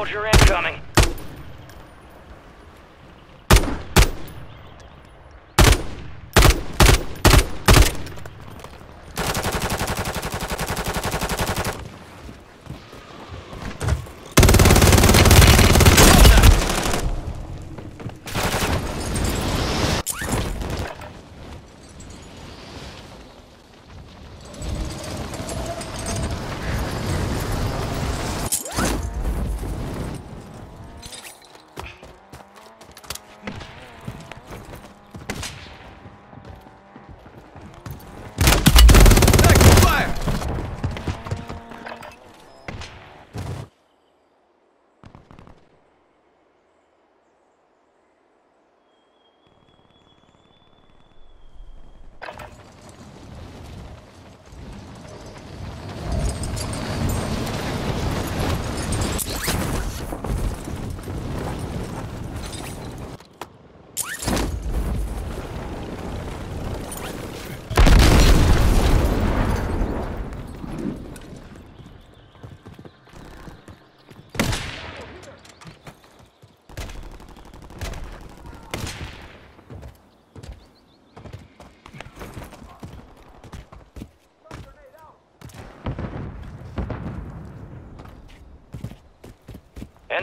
Soldier incoming. Tactical fire!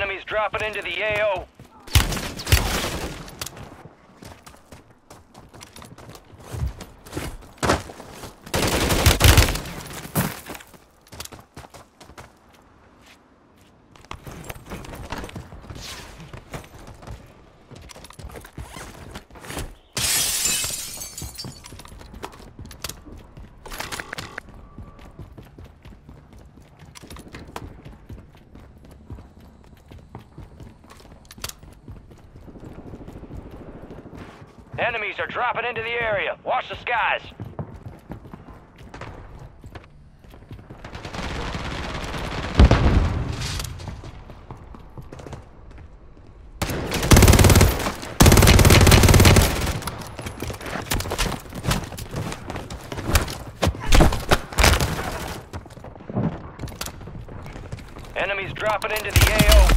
Enemies dropping into the AO. Enemies are dropping into the area. Watch the skies. Enemies dropping into the AO.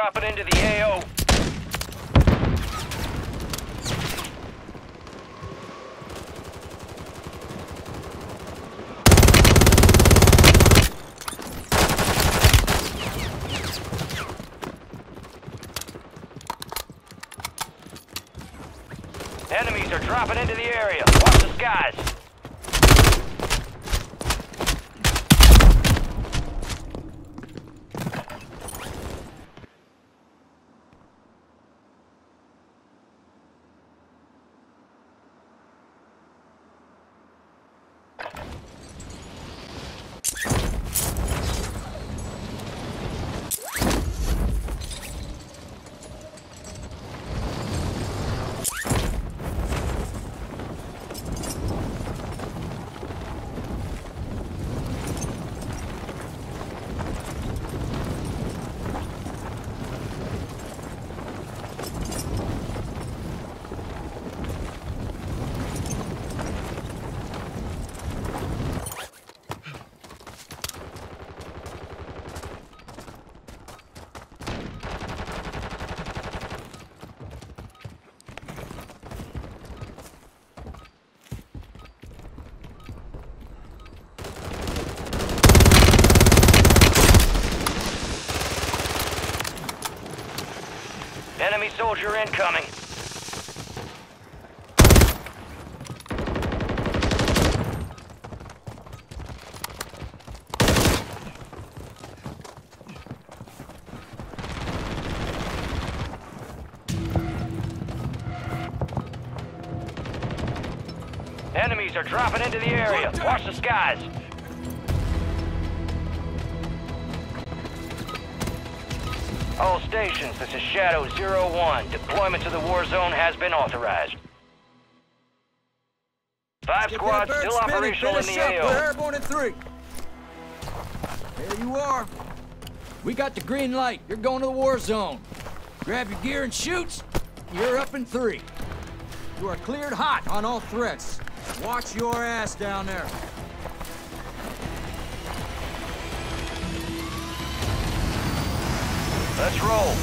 dropping into the AO. Enemies are dropping into the area. Watch the skies. Enemy soldier incoming. Enemies are dropping into the area. Watch the skies. This is Shadow Zero One. Deployment to the war zone has been authorized. Five squads still spinning, operational in the up. We're airborne in three. There you are. We got the green light. You're going to the war zone. Grab your gear and chutes. You're up in three. You are cleared hot on all threats. Watch your ass down there. Let's roll.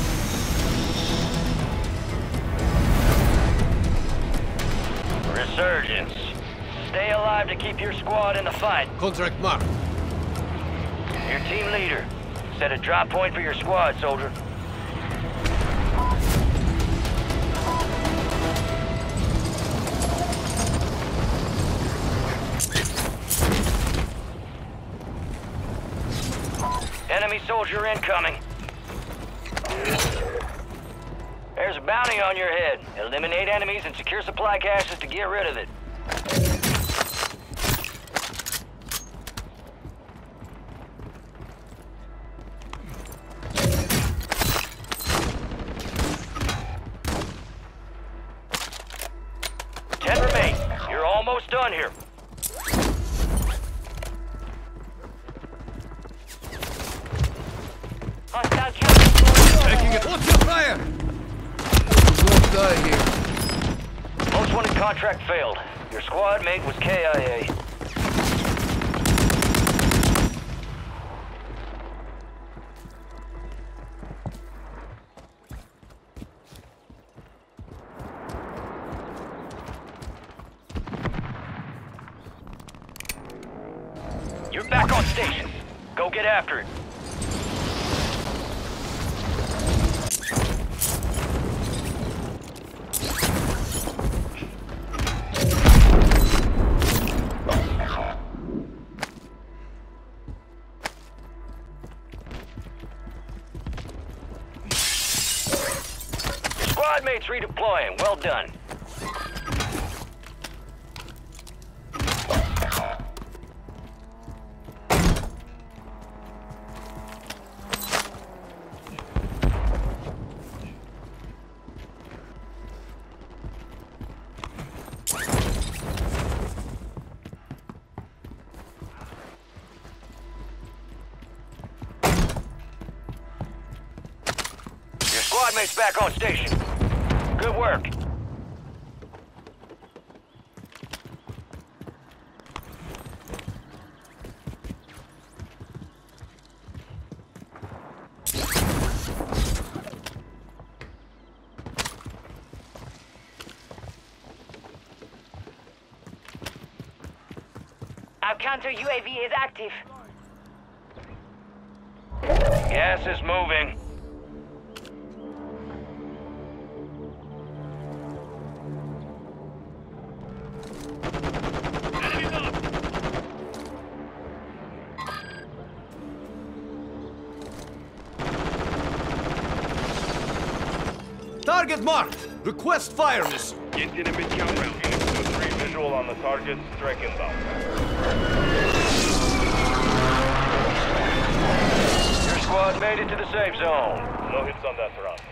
Resurgence. Stay alive to keep your squad in the fight. Contract marked. Your team leader. Set a drop point for your squad, soldier. Enemy soldier incoming. There's a bounty on your head. Eliminate enemies and secure supply caches to get rid of it. Squad mates back on station. Good work. Our counter UAV is active. Gas is moving. Marked. Request fire mission. Enemy countdown. Unit 2-3 visual on the target. Strike inbound. Your squad made it to the safe zone. No hits on that round.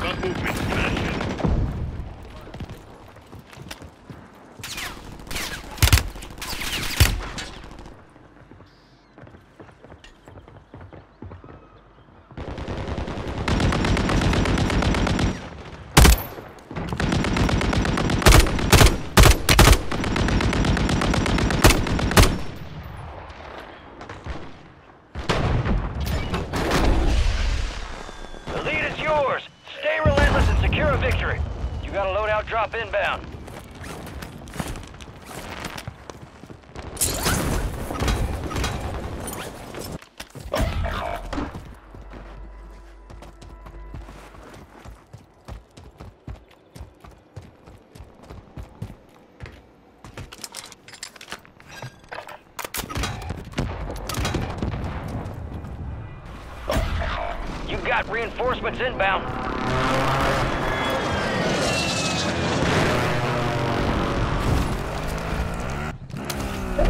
Got movement. Smash it. The lead is yours. Stay relentless and secure a victory. You got a loadout drop inbound. You got reinforcements inbound.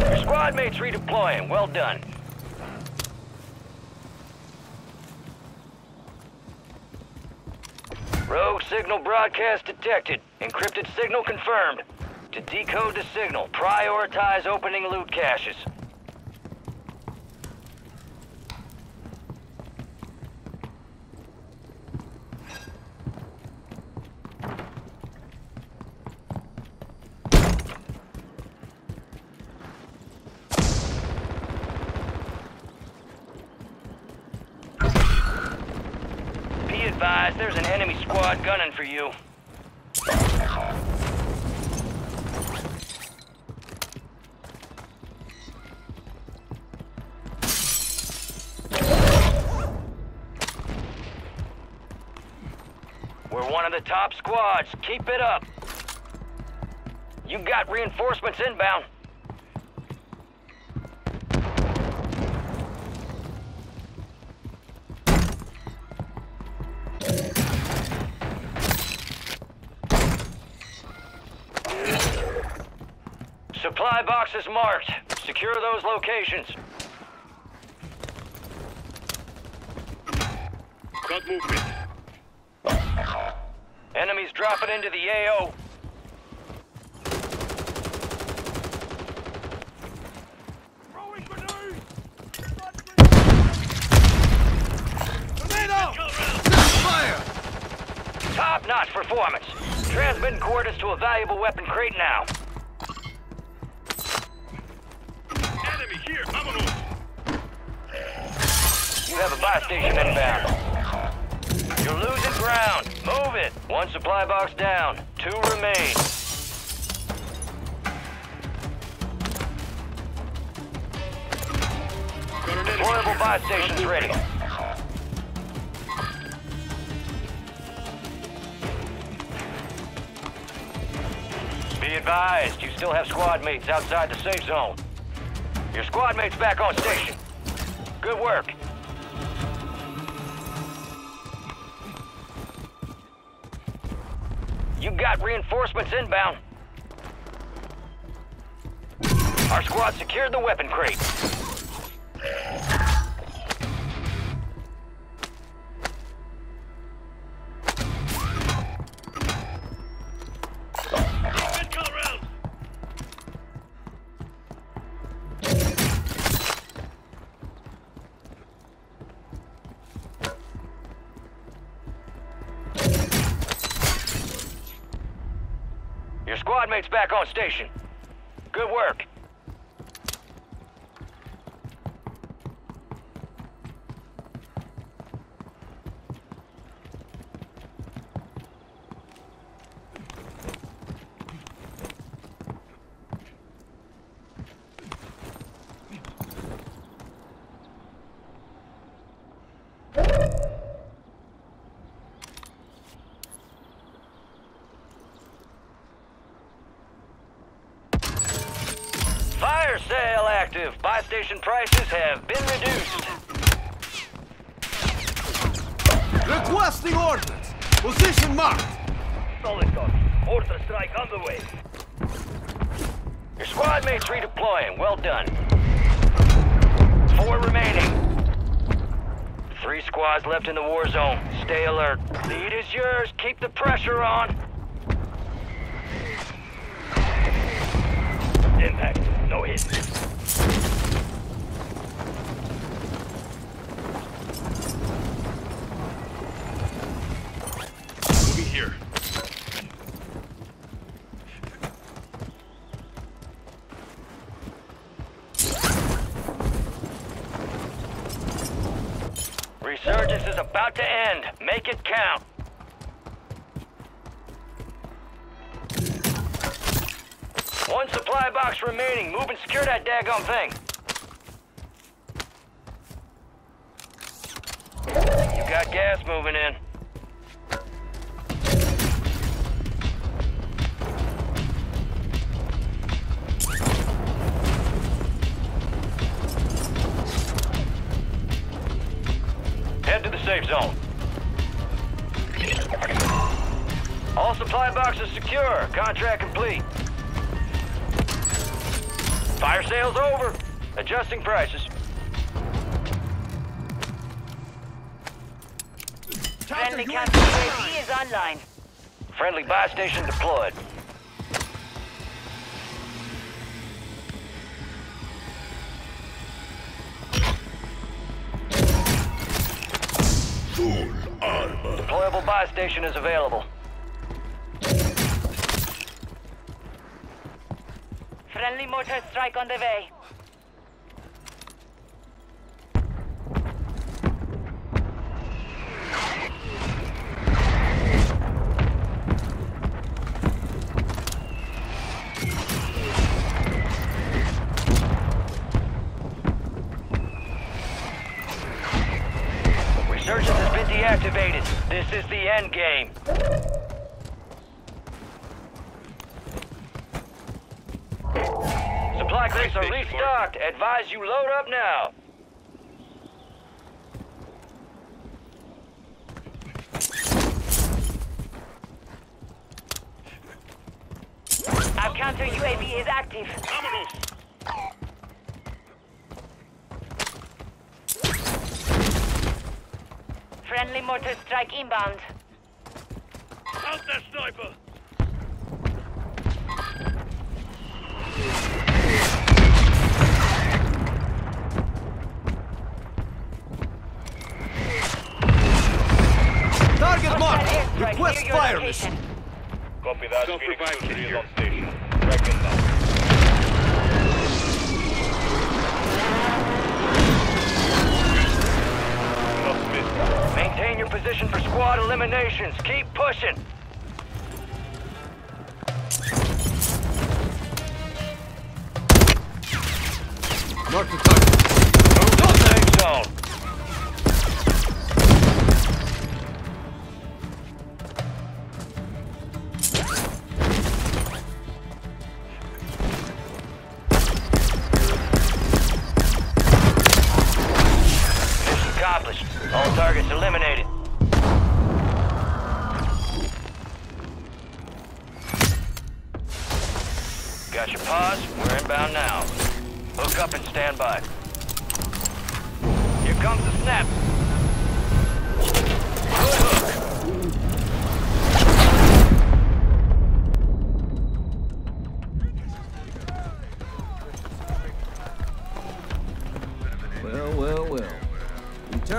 Your squad mates redeploying. Well done. Rogue signal broadcast detected. Encrypted signal confirmed. To decode the signal, prioritize opening loot caches. Be advised, there's an enemy squad gunning for you. We're one of the top squads. Keep it up. You got reinforcements inbound. Supply boxes marked. Secure those locations. Got movement. Enemies dropping into the AO. Fire! Top-notch performance. Transmitting coordinates to a valuable weapon crate now. A station inbound. You're losing ground. Move it. One supply box down. Two remain. Deployable buy stations ready. Be advised, you still have squad mates outside the safe zone. Your squad mates back on station. Good work. Got reinforcements inbound. Our squad secured the weapon crate. Your squad mate's back on station. Good work. Fire sale active. Prices have been reduced. Requesting ordnance. Position marked. Solid copy. Order strike on the way. Your squad mates redeploying. Well done. Four remaining. Three squads left in the war zone. Stay alert. Lead is yours. Keep the pressure on. Impact. No hit. Safe zone. All supply boxes secure. Contract complete. Fire sales over. Adjusting prices. Friendly counter UAV is online. Friendly buy station deployed. Station is available. Friendly mortar strike on the way. Advise you load up now. Our counter UAV is active. Friendly mortar strike inbound. Request near your fire location. mission. Copy that. Self-revive Phoenix 2 is on station. Track inbound. Not. Maintain your position for squad eliminations. Keep pushing.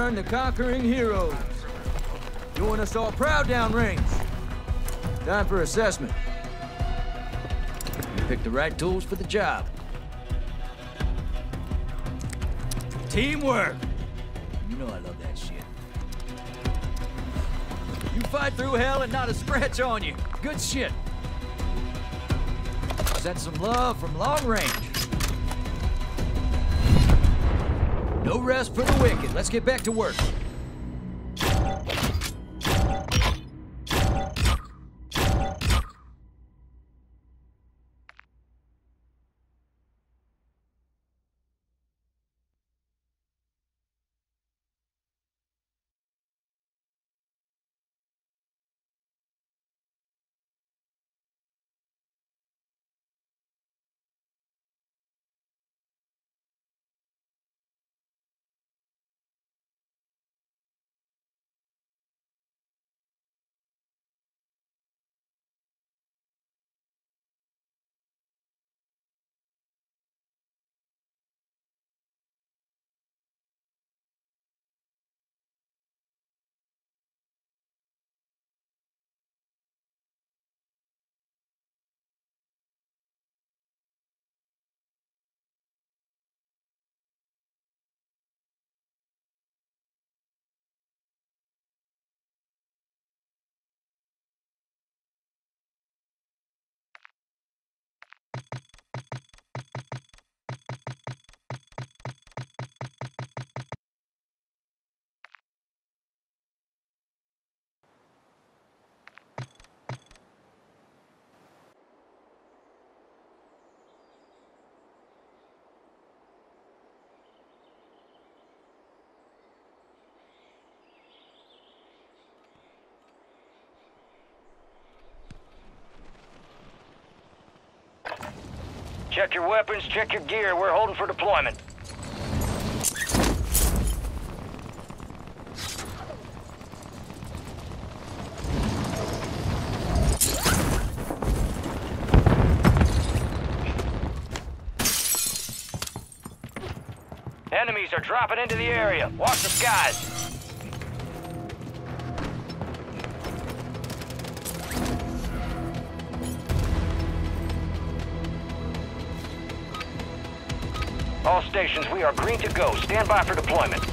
To conquering heroes. Doing us all proud downrange. Time for assessment. Pick the right tools for the job. Teamwork! You know I love that shit. You fight through hell and not a scratch on you. Good shit. Send some love from long range. No rest for the wicked. Let's get back to work. Check your weapons, check your gear. We're holding for deployment. Enemies are dropping into the area. Watch the skies. Stations, we are green to go. Stand by for deployment.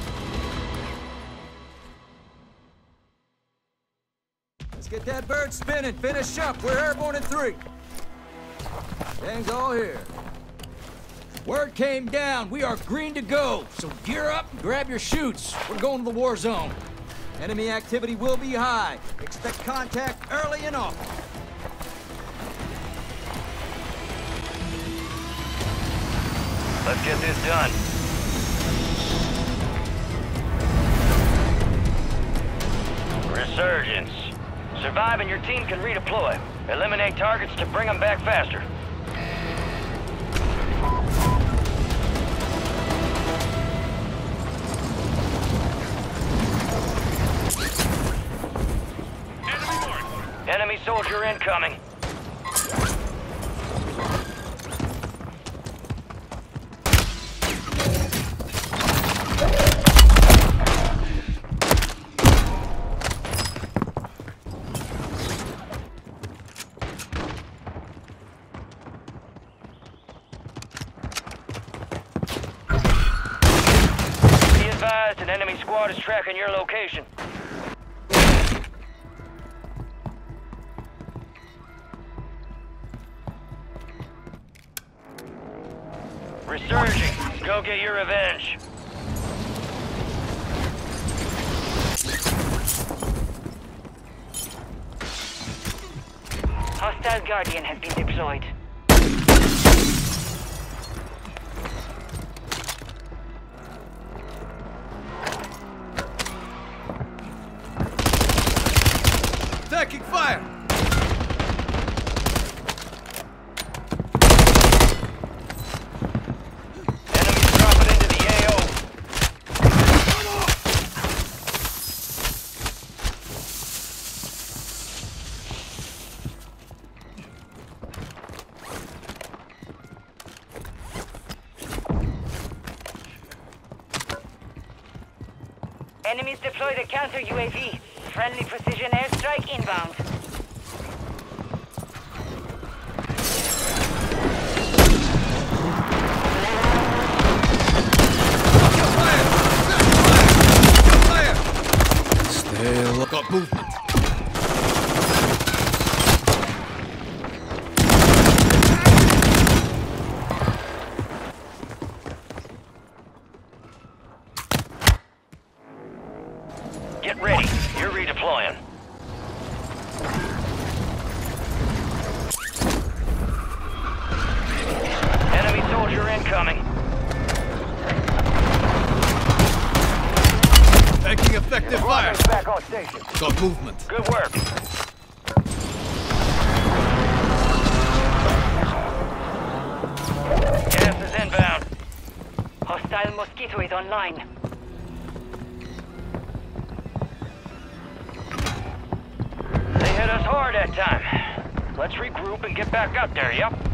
Let's get that bird spinning. Finish up. We're airborne in three. Gang's all here. Word came down. We are green to go. So gear up and grab your chutes. We're going to the war zone. Enemy activity will be high. Expect contact early and often. Get this done. Resurgence. Survive and your team can redeploy. Eliminate targets to bring them back faster. Enemy soldier incoming. Resurging. Go get your revenge. Hostile Guardian has been deployed. Deployed a counter UAV. Friendly precision airstrike inbound. Inbound. Hostile Mosquito is online. They hit us hard that time. Let's regroup and get back out there, yep?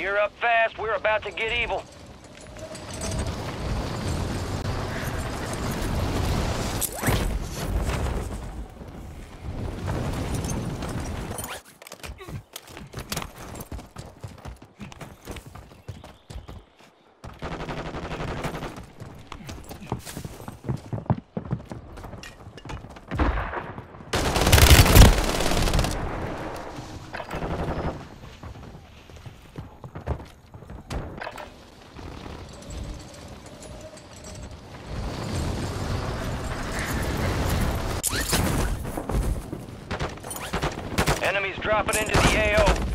Gear up fast, we're about to get evil. Enemies dropping into the AO.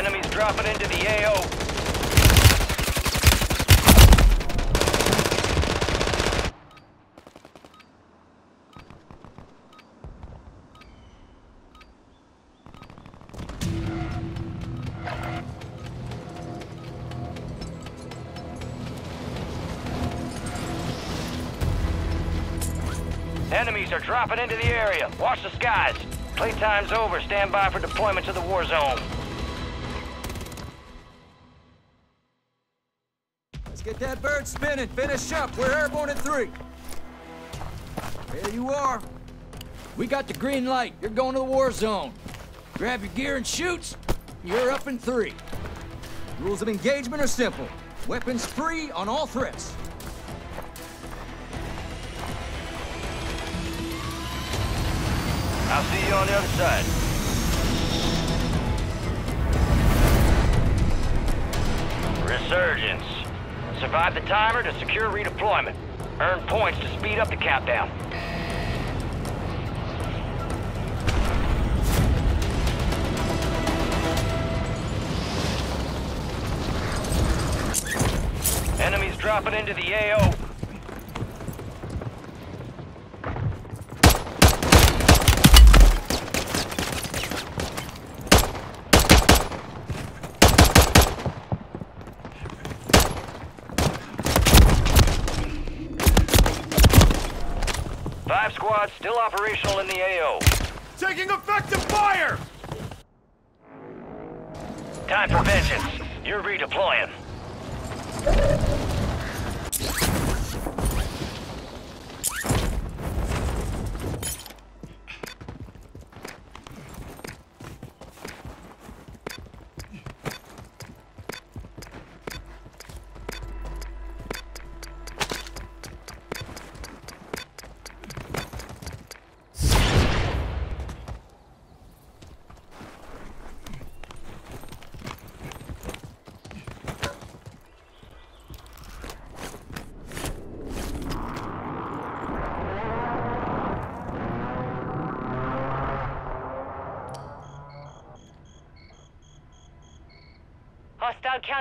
Enemies dropping into the AO. Enemies are dropping into the area. Watch the skies. Playtime's over. Stand by for deployment to the war zone. That bird spinning. Finish up. We're airborne at three. There you are. We got the green light. You're going to the war zone. Grab your gear and chutes. You're up in three. Rules of engagement are simple. Weapons free on all threats. I'll see you on the other side. Survive the timer to secure redeployment. Earn points to speed up the countdown. Enemies dropping into the AO. Five squads still operational in the AO. Taking effective fire! Time for vengeance. You're redeploying.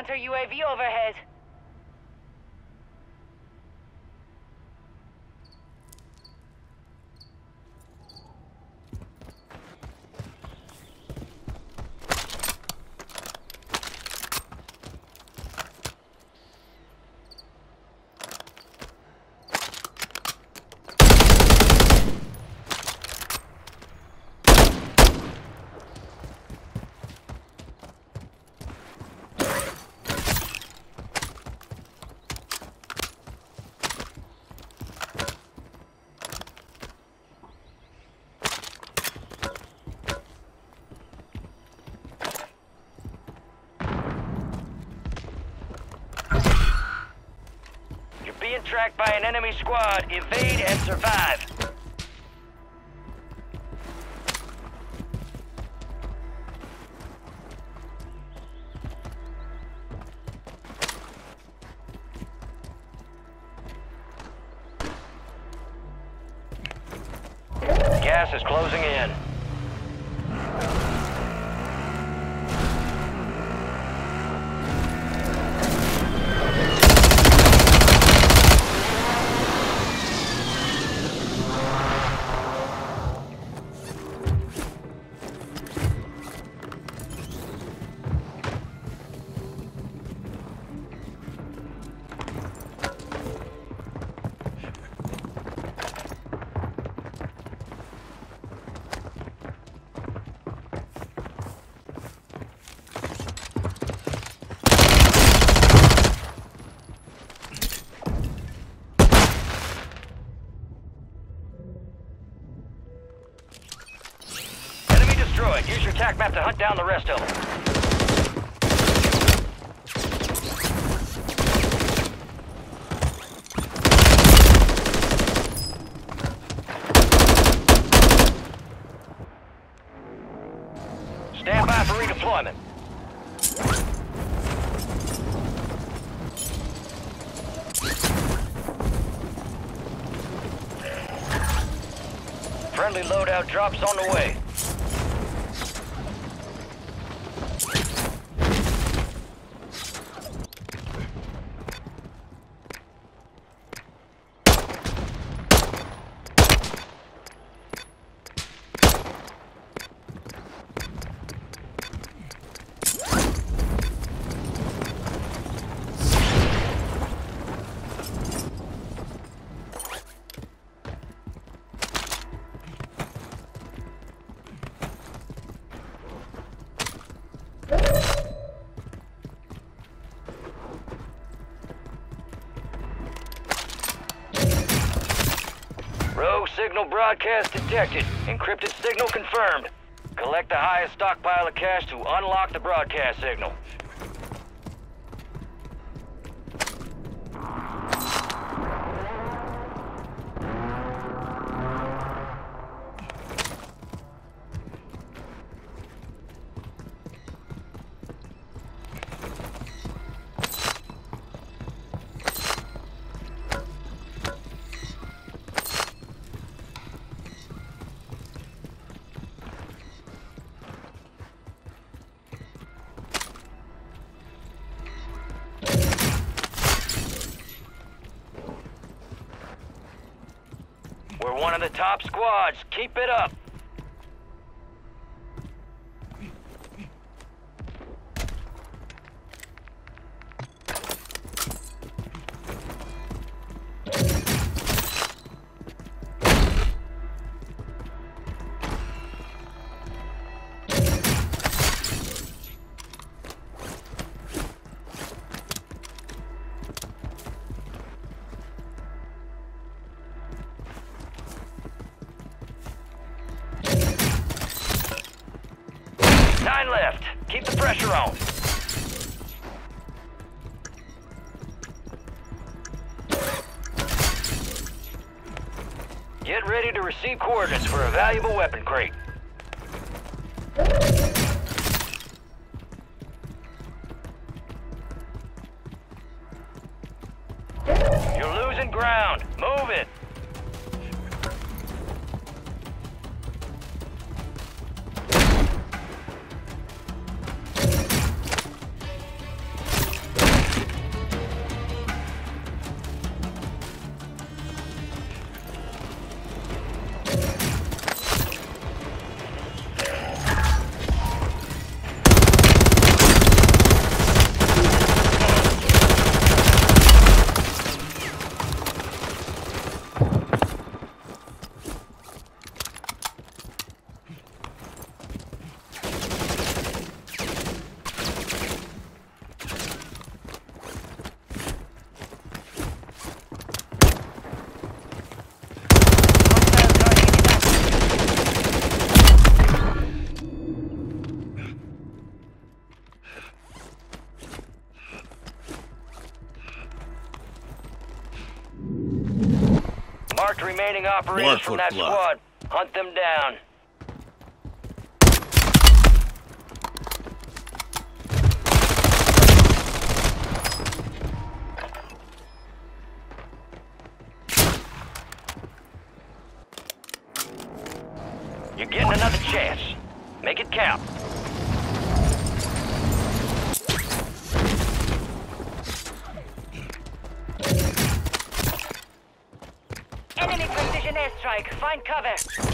Counter UAV overhead. You're being tracked by an enemy squad. Evade and survive. Stand by for redeployment. Friendly loadout drops on the way. Broadcast detected. Encrypted signal confirmed. Collect the highest stockpile of cash to unlock the broadcast signal. Squads. Keep it up. Coordinates for a valuable weapon Marked remaining operators from that blood. squad. Hunt them down. Cover.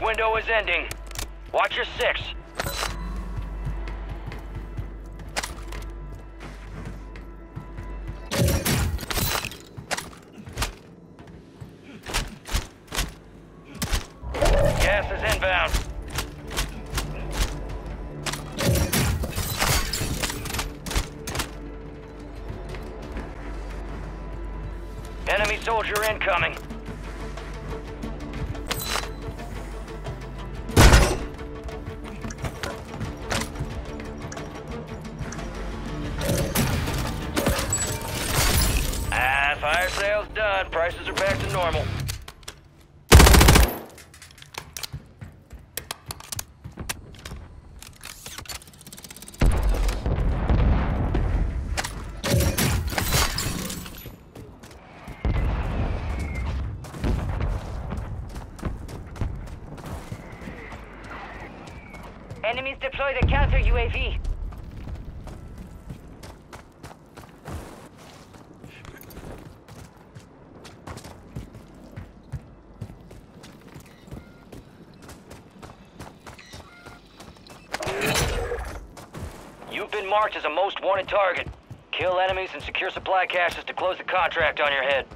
Resurgence window is ending. Watch your six. Gas is inbound. Enemy soldier incoming. Done. Prices are back to normal. Enemies deploy the counter UAV. You've been marked as a most wanted target. Enemies and secure supply caches to close the contract on your head.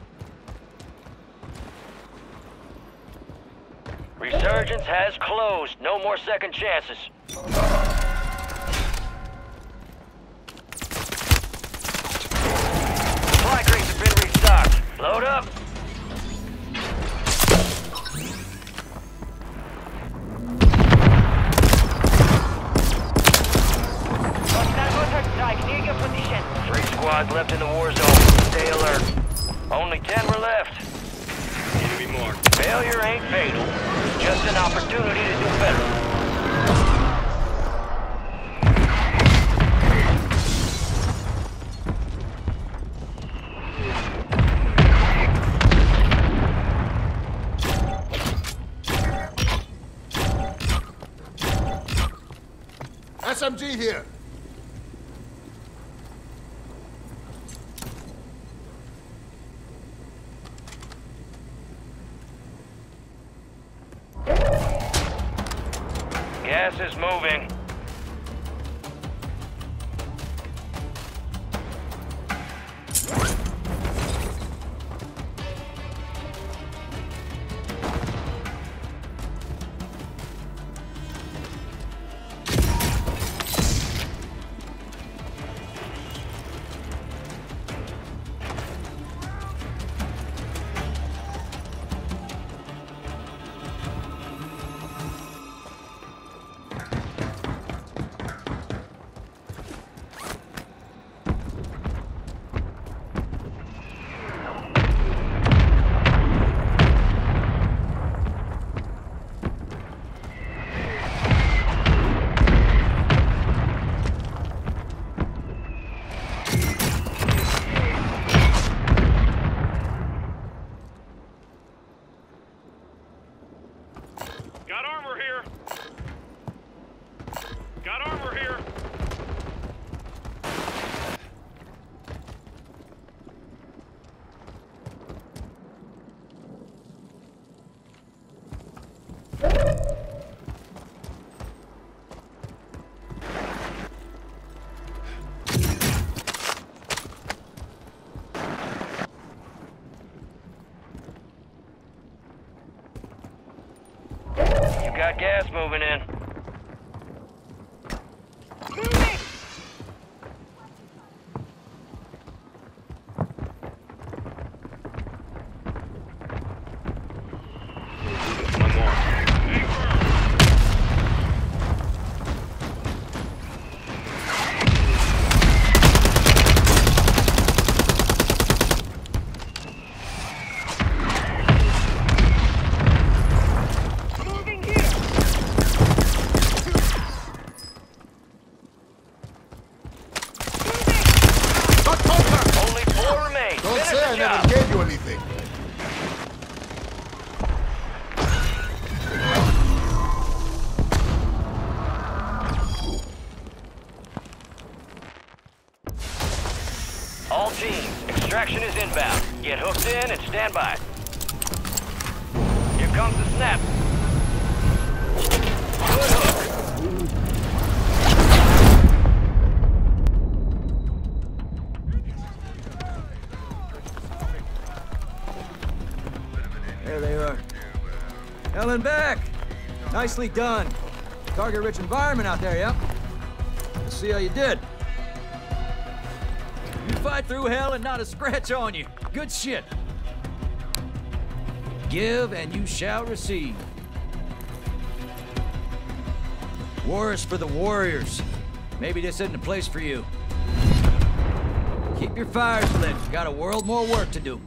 Resurgence has closed. No more second chances. SMG here. Got gas moving in. Nicely done. Target-rich environment out there, yep. Let's see how you did. You fight through hell and not a scratch on you. Good shit. Give and you shall receive. War is for the warriors. Maybe this isn't a place for you. Keep your fires lit. Got a world more work to do.